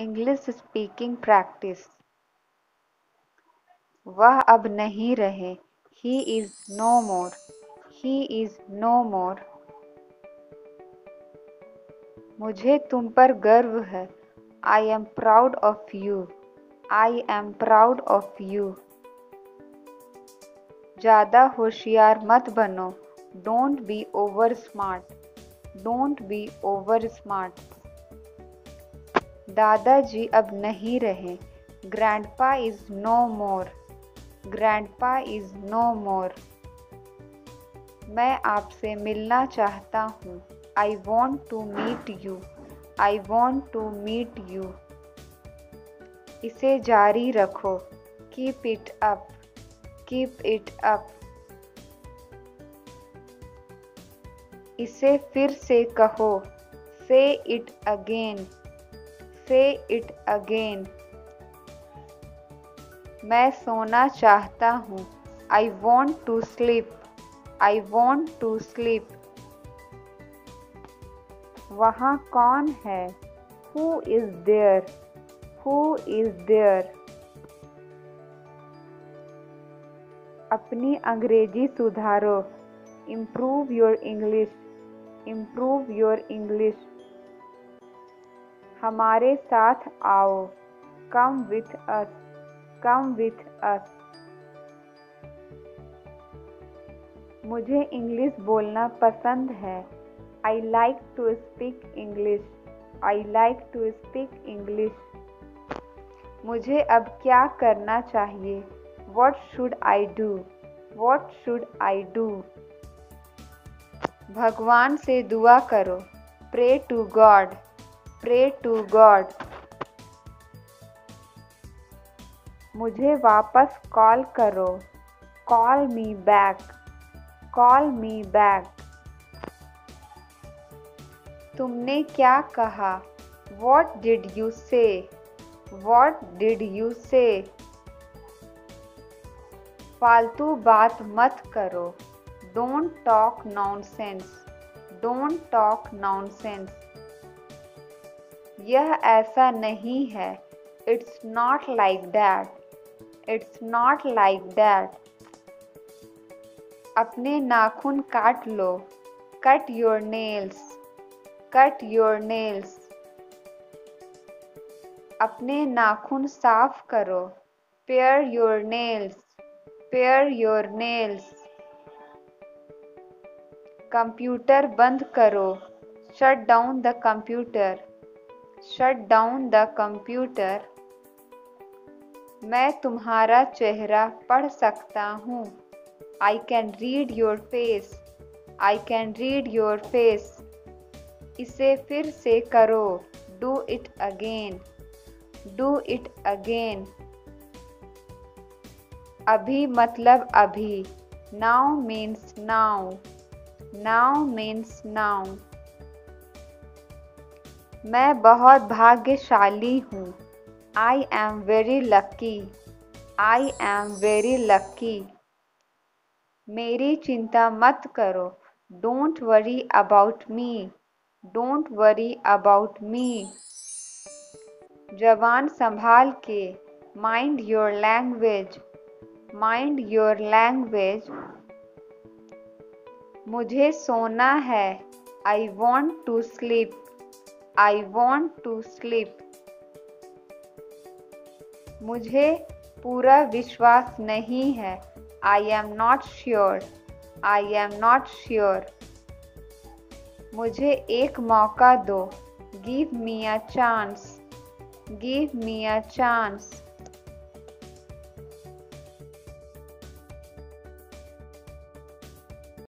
English speaking practice वह अब नहीं रहे। He is no more he is no more मुझे तुम पर गर्व है। I am proud of you I am proud of you ज़्यादा होशियार मत बनो। Don't be over smart don't be over smart दादाजी अब नहीं रहे। Grandpa is no more grandpa is no more मैं आपसे मिलना चाहता हूँ। I want to meet you I want to meet you इसे जारी रखो। Keep it up keep it up इसे फिर से कहो। Say it again say it again. मैं सोना चाहता हूँ। I want to sleep I want to sleep वहाँ कौन है? Who is there who is there अपनी अंग्रेज़ी सुधारो। Improve your English improve your English हमारे साथ आओ। Come with us come with us मुझे इंग्लिश बोलना पसंद है। I like to speak English I like to speak English मुझे अब क्या करना चाहिए? What should I do what should I do भगवान से दुआ करो। Pray to God pray to God मुझे वापस कॉल करो. Call me back call me back तुमने क्या कहा? What did you say what did you say फालतू बात मत करो. Don't talk nonsense don't talk nonsense यह ऐसा नहीं है। It's not like that it's not like that अपने नाखून काट लो। Cut your nails cut your nails अपने नाखून साफ़ करो। Pare your nails pare your nails computer बंद करो। Shut down the computer shut down the computer मैं तुम्हारा चेहरा पढ़ सकता हूँ। I can read your face I can read your face इसे फिर से करो। Do it again do it again अभी मतलब अभी। Now means now now means now मैं बहुत भाग्यशाली हूँ। I am very lucky I am very lucky मेरी चिंता मत करो। Don't worry about me don't worry about me जबान संभाल के mind your language mind your language मुझे सोना है। I want to sleep I want to sleep मुझे पूरा विश्वास नहीं है. I am not sure I am not sure मुझे एक मौका दो. Give me a chance give me a chance